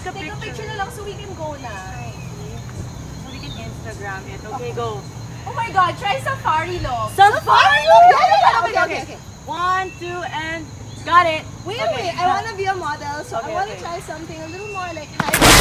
take a Take a picture na lang so we can go na. So we can Instagram it. Okay, go. Oh my God, try safari log. Safari Okay, okay, okay, okay. One, two, and got it. Wait, Okay, wait, I want to be a model, so Okay, I want to okay. try something a little more like high.